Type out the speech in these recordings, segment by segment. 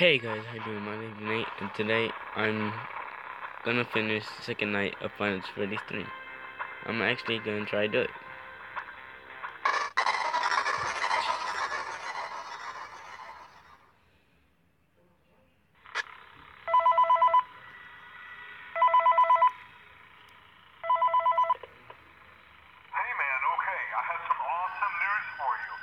Hey guys, how you doing? My name is Nate, and today I'm gonna finish the second night of Final Freddy's 3. I'm actually gonna try to do it. Hey man, okay, I have some awesome news for you.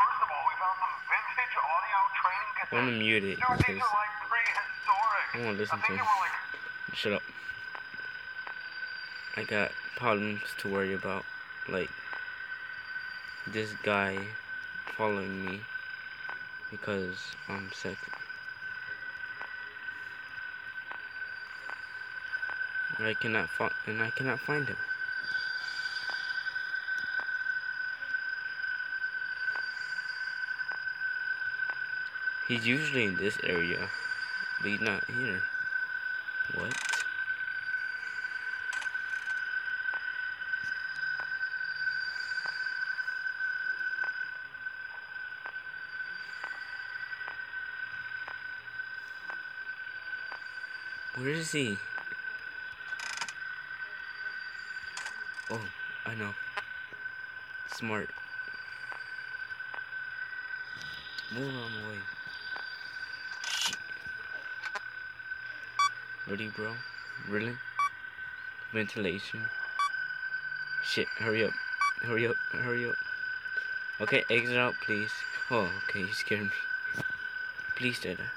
First of all, we found some vintage audio I cassettes. wanna mute it because are like prehistoric. I wanna listen to it. Shut up. I got problems to worry about. Like, this guy following me because I'm. And I cannot find, and I cannot find him. He's usually in this area, but he's not here. What? Where is he? Oh, I know. Smart. Move on away. Ready, bro? Really? Ventilation. Shit, hurry up. Hurry up, hurry up. Okay, exit out, please. Oh, okay, you scared me. Please, Dada.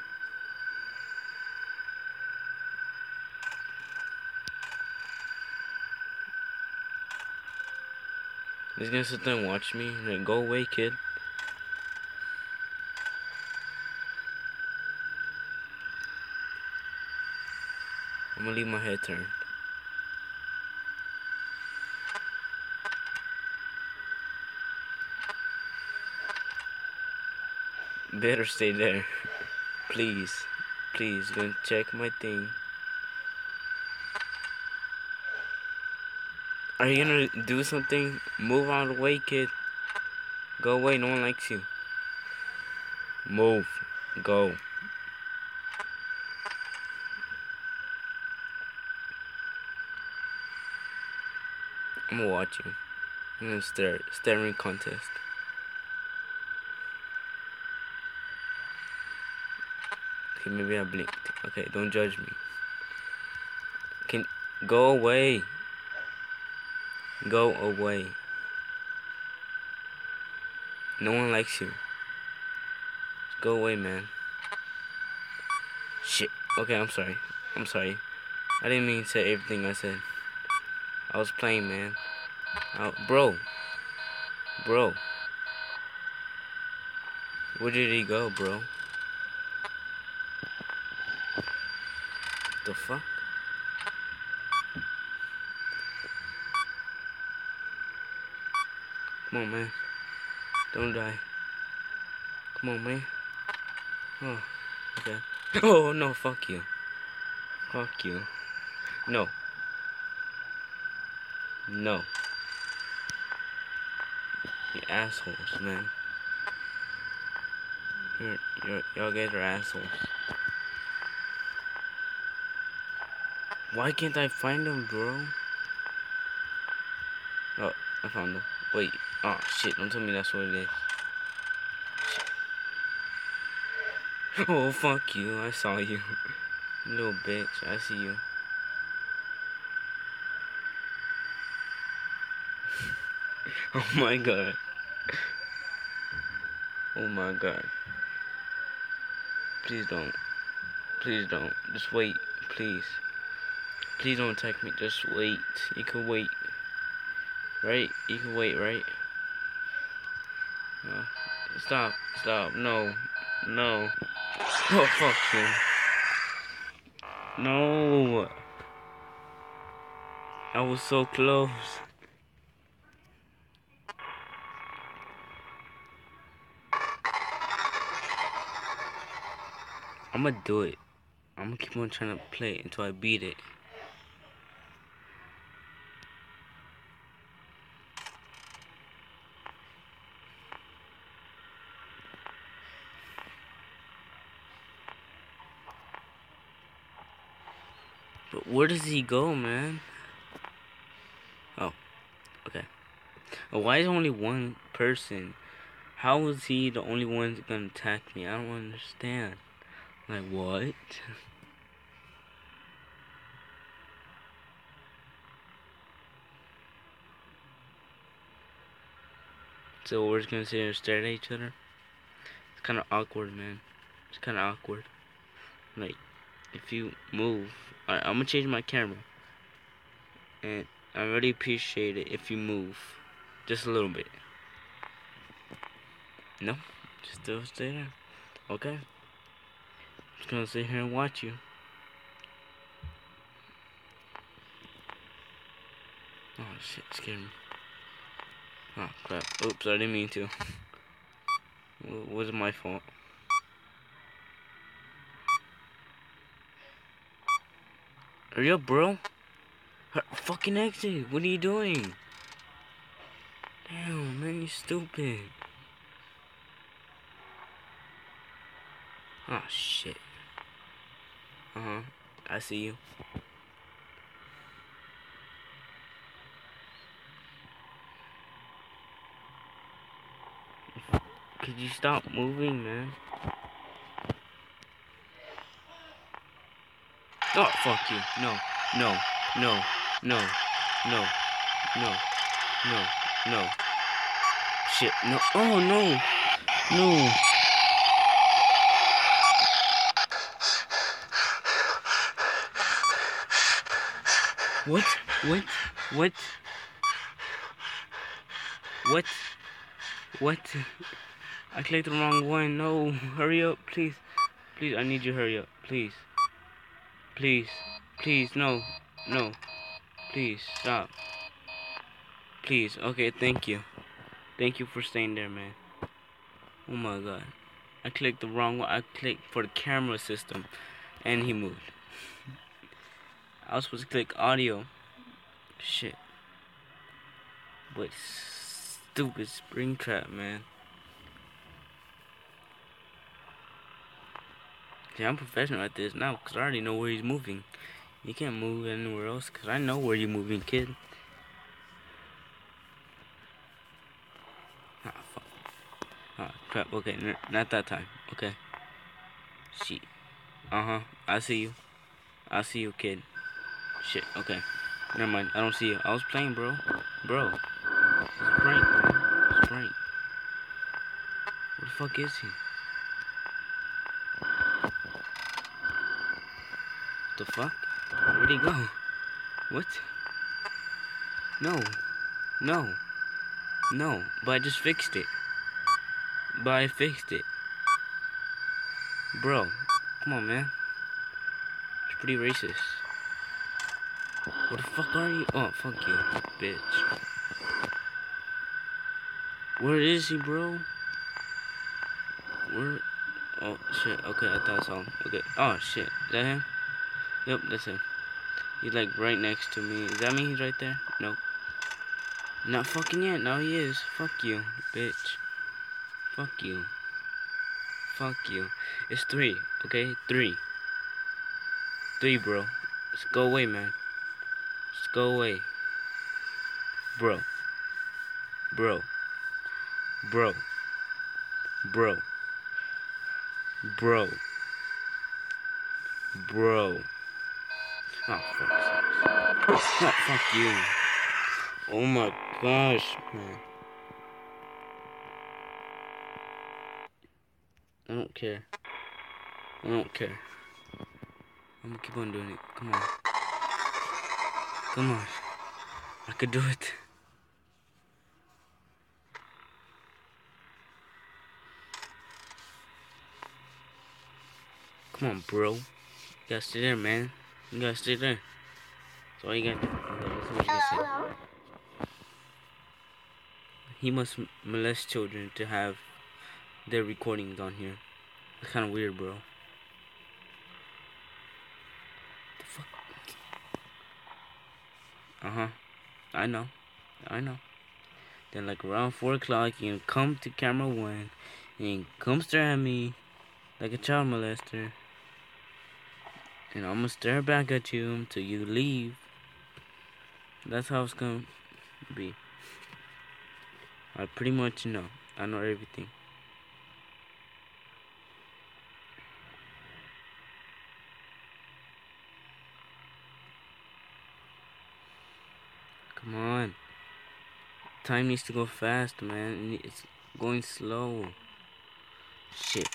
He's gonna sit there and watch me. Like, go away, kid. I'm gonna leave my head turned. Better stay there. Please. Please, gonna check my thing. Are you gonna do something? Move out of the way, kid. Go away, no one likes you. Move. Go. I'm gonna watch you. I'm gonna stare staring contest. Okay, maybe I blinked. Okay, don't judge me. Can go away. Go away. No one likes you. Just go away, man. Shit. Okay, I'm sorry. I'm sorry. I didn't mean to say everything I said. I was playing, man. I, bro. Bro. Where did he go, bro? The fuck? Come on, man. Don't die. Come on, man. Oh, okay. Oh, no, fuck you. Fuck you. No. No. You assholes, man. You're, you're, y'all guys are assholes. Why can't I find him, bro? Oh, I found him. Wait. Oh, shit. Don't tell me that's what it is. Shit. Oh, fuck you. I saw you. Little bitch. I see you. oh my god. Oh my god. Please don't. Please don't. Just wait. Please. Please don't attack me. Just wait. You can wait. Right? You can wait, right? Uh, stop. Stop. No. No. Oh, fuck you. No. I was so close. I'm gonna do it. I'm gonna keep on trying to play it until I beat it. But where does he go, man? Oh, okay. Oh, why is only one person? How is he the only one that's gonna attack me? I don't understand. Like, what? So we're just gonna sit here and stare at each other? It's kind of awkward, man. It's kind of awkward. Like, if you move, I, I'm gonna change my camera. And I really appreciate it if you move, just a little bit. No, just still stay there. Okay. Just gonna sit here and watch you. Oh shit, scared me. Oh crap. Oops, I didn't mean to. It was my fault. Hurry up, bro. Her fucking exit. What are you doing? Damn, man, you stupid. Oh, shit. Uh-huh. I see you. Could you stop moving, man? Oh, fuck you. No, no, no, no, no, no, no, no. Shit, no. Oh, no. No. What? What? What? What? What? I clicked the wrong one. No. Hurry up, please. Please, I need you hurry up. Please. Please. Please, no. No. Please, stop. Please. Okay, thank you. Thank you for staying there, man. Oh my god. I clicked the wrong one. I clicked for the camera system. And he moved. I was supposed to click audio. Shit. But stupid Springtrap, man. Yeah, I'm professional at this now because I already know where he's moving. You can't move anywhere else because I know where you're moving, kid. Ah, fuck. Ah, crap. Okay, not that time. Okay. Shit. Uh-huh. I see you. I see you, kid. Shit. Okay. Never mind. I don't see you. I was playing, bro. Bro. It's prank, bro. It's prank. Where the fuck is he? the fuck? Where'd he go? What? No. No. No. But I just fixed it. But I fixed it. Bro. Come on, man. It's pretty racist. What the fuck are you? Oh, fuck you, bitch. Where is he, bro? Where? Oh, shit. Okay, I thought I saw him. Okay. Oh, shit. Is that him? Yep, that's him. He's like right next to me. Does that mean he's right there? Nope. Not fucking yet. No, he is. Fuck you, bitch. Fuck you. Fuck you. It's three, okay? Three. Three, bro. Just go away, man. Go away. Bro. Bro. Bro. Bro. Bro. Bro. Oh, fuck. Oh, fuck you. Oh my gosh, man. I don't care. I don't care. I'm gonna keep on doing it. Come on. Come on. I could do it. Come on, bro. You gotta stay there, man. You gotta stay there. That's all you got. Okay, He must molest children to have their recordings on here. That's kind of weird, bro. The fuck? Uh huh. I know. I know. Then, like around 4 o'clock, you come to camera one and come stare at me like a child molester And I'm gonna stare back at you until you leave. That's how it's gonna be. I pretty much know. I know everything. Come on. Time needs to go fast, man. It's going slow. Shit.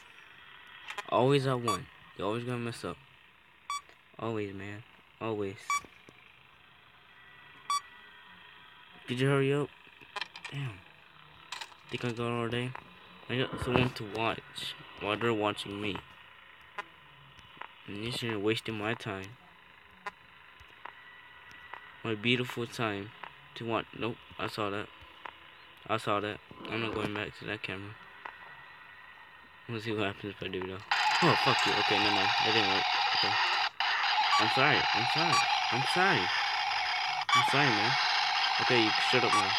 Always at one. You always gonna mess up. Always, man. Always. Could you hurry up? Damn. Think I got all day? I got someone to watch while they're watching me. And you shouldn't wasting my time. My beautiful time to watch. Nope, I saw that. I saw that. I'm not going back to that camera. Let's see what happens if I do though. Oh, fuck you. Okay, never mind. That didn't work. Okay. I'm sorry. I'm sorry. I'm sorry. I'm sorry, man. Okay, you shut up now.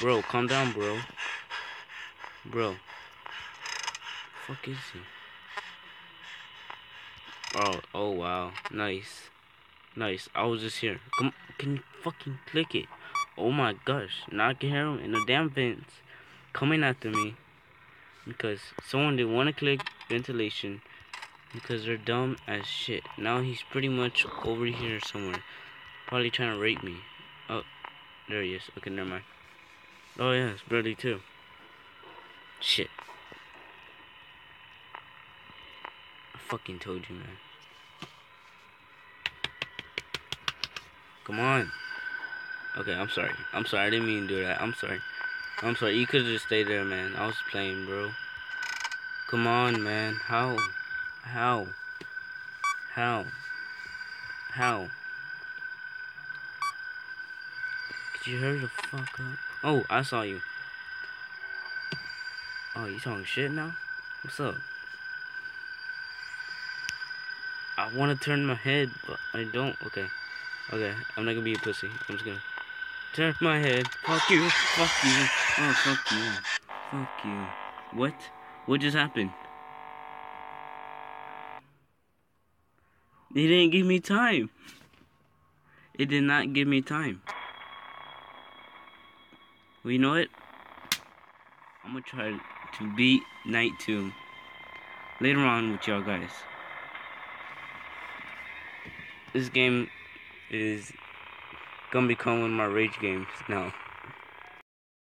Bro, calm down, bro. Bro. Fuck is he? Oh, oh wow. Nice. Nice. I was just here. Come can you fucking click it? Oh my gosh. Now I can hear him in the damn vents coming after me. Because someone didn't want to click ventilation because they're dumb as shit. Now he's pretty much over here somewhere. Probably trying to rape me. Oh, there he is. Okay, never mind. Oh yeah, it's Brody too. Shit. I fucking told you, man. Come on. Okay, I'm sorry. I'm sorry. I didn't mean to do that. I'm sorry. I'm sorry. You could just stayed there, man. I was playing, bro. Come on, man. How? How? How? How? Could you hurry the fuck up? Oh, I saw you. Oh, you talking shit now? What's up? I want to turn my head, but I don't. Okay. Okay, I'm not gonna be a pussy. I'm just gonna turn my head. Fuck you. Fuck you. Oh, fuck you. Fuck you. What? What just happened? They didn't give me time. It did not give me time. Well, you know what? I'm gonna try to beat Night 2 later on with y'all guys. This game is gonna become one of my rage games now.